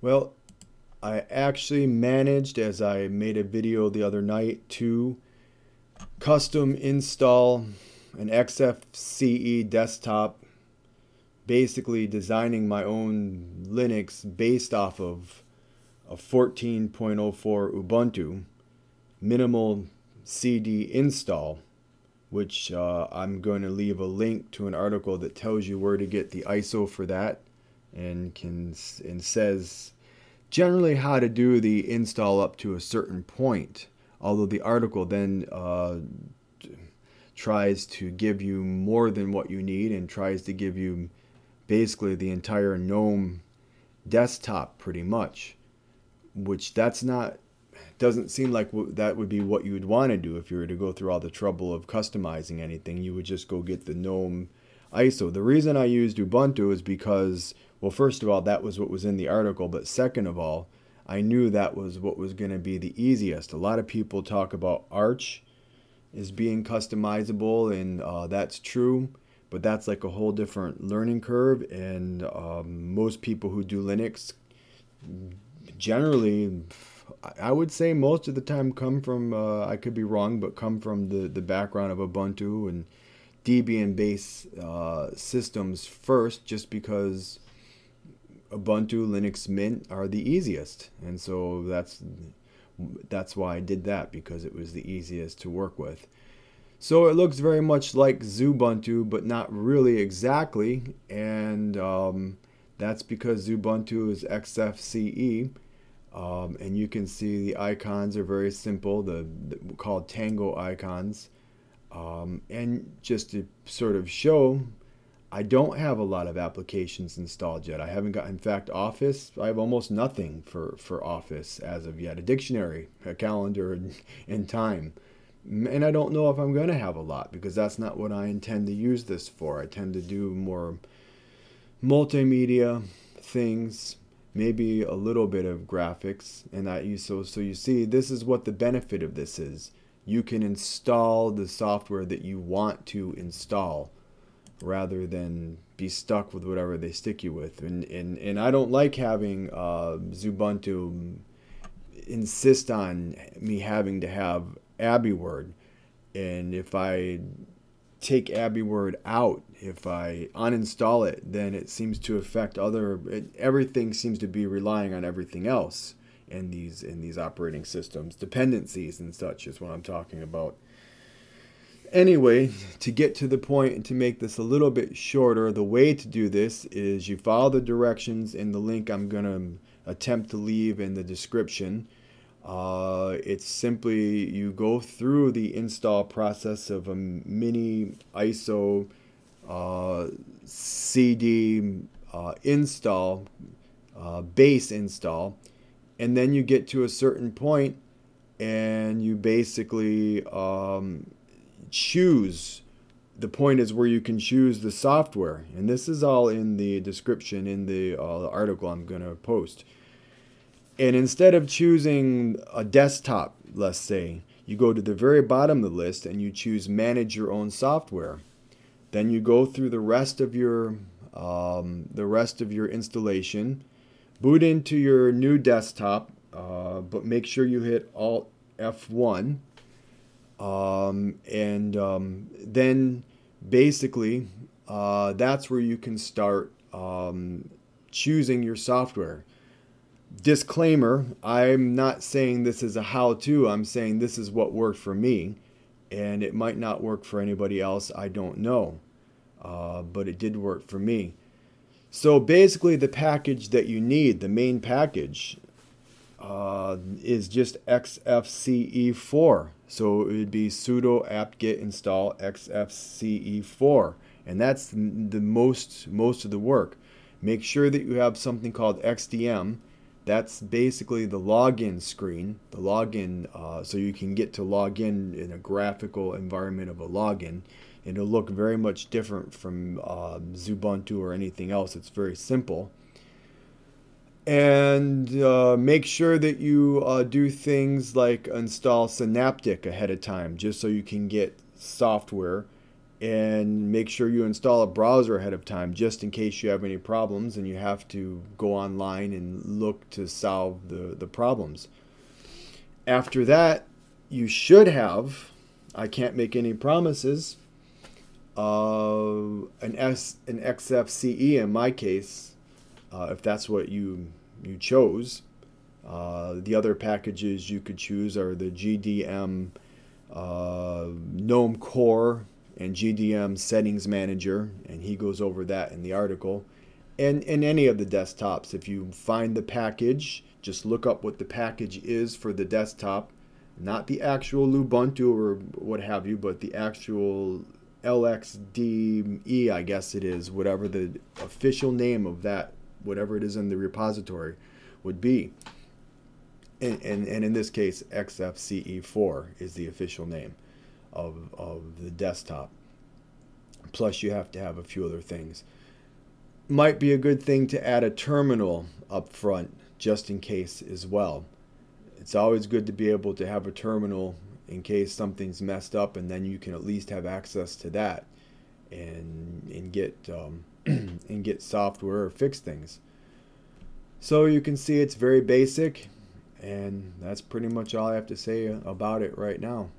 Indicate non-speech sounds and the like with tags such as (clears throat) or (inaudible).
Well, I actually managed, as I made a video the other night, to custom install an XFCE desktop, basically designing my own Linux based off of a 14.04 Ubuntu minimal CD install, which uh, I'm going to leave a link to an article that tells you where to get the ISO for that and can and says generally how to do the install up to a certain point. Although the article then uh, tries to give you more than what you need and tries to give you basically the entire GNOME desktop pretty much, which that's not doesn't seem like that would be what you would want to do if you were to go through all the trouble of customizing anything. You would just go get the GNOME ISO. The reason I used Ubuntu is because well, first of all, that was what was in the article, but second of all, I knew that was what was going to be the easiest. A lot of people talk about Arch as being customizable, and uh, that's true, but that's like a whole different learning curve. And um, most people who do Linux generally, I would say most of the time, come from, uh, I could be wrong, but come from the, the background of Ubuntu and Debian based uh, systems first, just because Ubuntu, Linux Mint are the easiest, and so that's that's why I did that because it was the easiest to work with. So it looks very much like Xubuntu, but not really exactly, and um, that's because Xubuntu is XFCE, um, and you can see the icons are very simple, the, the called Tango icons, um, and just to sort of show I don't have a lot of applications installed yet. I haven't got, in fact, Office, I have almost nothing for, for Office as of yet. A dictionary, a calendar, and, and time. And I don't know if I'm going to have a lot because that's not what I intend to use this for. I tend to do more multimedia things, maybe a little bit of graphics. And that you so so you see, this is what the benefit of this is. You can install the software that you want to install rather than be stuck with whatever they stick you with. And and, and I don't like having uh, Xubuntu insist on me having to have AbiWord. And if I take AbiWord out, if I uninstall it, then it seems to affect other. It, everything seems to be relying on everything else in these in these operating systems. Dependencies and such is what I'm talking about. Anyway, to get to the point and to make this a little bit shorter, the way to do this is you follow the directions in the link I'm going to attempt to leave in the description. Uh, it's simply you go through the install process of a mini ISO uh, CD uh, install, uh, base install, and then you get to a certain point and you basically um, choose. The point is where you can choose the software. And this is all in the description in the, uh, the article i'm going to post. And instead of choosing a desktop let's say you go to the very bottom of the list and you choose manage your own software. Then you go through the rest of your um, the rest of your installation boot into your new desktop uh, but make sure you hit alt f1 um, and um, then basically, uh, that's where you can start um, choosing your software. Disclaimer I'm not saying this is a how to, I'm saying this is what worked for me. And it might not work for anybody else, I don't know. Uh, but it did work for me. So basically, the package that you need, the main package, uh, is just XFCE4. So it would be sudo apt-get install xfce4 and that's the most most of the work. Make sure that you have something called XDM. That's basically the login screen, the login, uh, so you can get to login in a graphical environment of a login. It'll look very much different from uh, Xubuntu or anything else. It's very simple and uh, make sure that you uh, do things like install Synaptic ahead of time just so you can get software and make sure you install a browser ahead of time just in case you have any problems and you have to go online and look to solve the, the problems. After that, you should have, I can't make any promises, uh, an S an XFCE in my case, uh, if that's what you you chose. Uh, the other packages you could choose are the GDM uh, GNOME Core and GDM Settings Manager, and he goes over that in the article. And in any of the desktops, if you find the package, just look up what the package is for the desktop, not the actual Ubuntu or what have you, but the actual LXDE, I guess it is, whatever the official name of that, whatever it is in the repository would be. And, and, and in this case, XFCE4 is the official name of, of the desktop. Plus, you have to have a few other things. Might be a good thing to add a terminal up front just in case as well. It's always good to be able to have a terminal in case something's messed up, and then you can at least have access to that and and get um, (clears throat) and get software or fix things. So you can see it's very basic, and that's pretty much all I have to say about it right now.